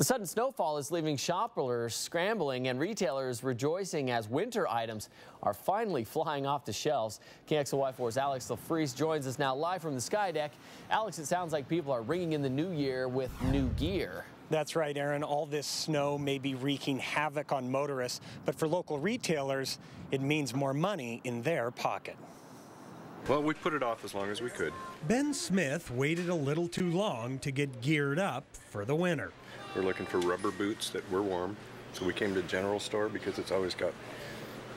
The sudden snowfall is leaving shoppers scrambling and retailers rejoicing as winter items are finally flying off the shelves. KXLY4's Alex LeFriec joins us now live from the Sky Deck. Alex, it sounds like people are ringing in the new year with new gear. That's right, Aaron. All this snow may be wreaking havoc on motorists, but for local retailers, it means more money in their pocket. Well, we put it off as long as we could. Ben Smith waited a little too long to get geared up for the winter. We're looking for rubber boots that were warm, so we came to General Store because it's always got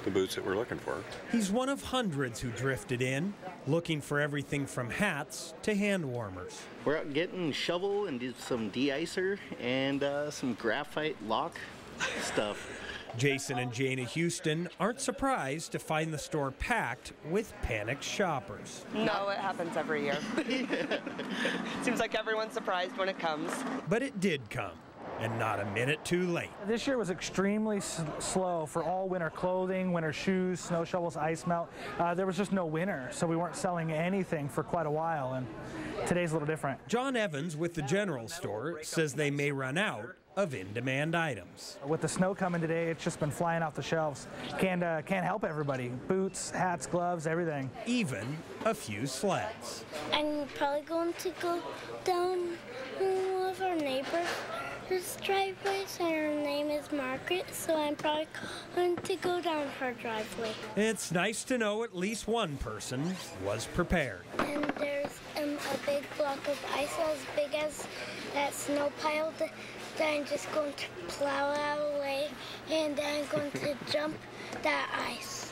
the boots that we're looking for. He's one of hundreds who drifted in, looking for everything from hats to hand warmers. We're out getting shovel and did some de-icer and uh, some graphite lock stuff. Jason and Jana Houston aren't surprised to find the store packed with panicked shoppers. No, it happens every year. Seems like everyone's surprised when it comes. But it did come, and not a minute too late. This year was extremely slow for all winter clothing, winter shoes, snow shovels, ice melt. Uh, there was just no winter, so we weren't selling anything for quite a while, and today's a little different. John Evans with the general store says they may run out of in-demand items. With the snow coming today, it's just been flying off the shelves. Can't, uh, can't help everybody. Boots, hats, gloves, everything. Even a few sleds. I'm probably going to go down one of our neighbors' driveways, and her name is Margaret, so I'm probably going to go down her driveway. It's nice to know at least one person was prepared. And there's um, a big block of ice as big as that snow pile then I'm just going to plow out away and then I'm going to jump that ice.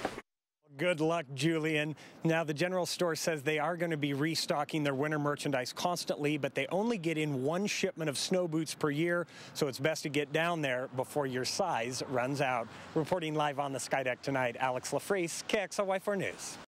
Good luck, Julian. Now, the general store says they are going to be restocking their winter merchandise constantly, but they only get in one shipment of snow boots per year, so it's best to get down there before your size runs out. Reporting live on the Skydeck tonight, Alex LeFriec, KXLY4 News.